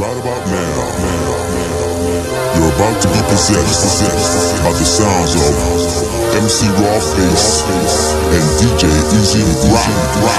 Right about now, you're about to be possessed by the sounds of MC Raw Face and DJ Easy rock.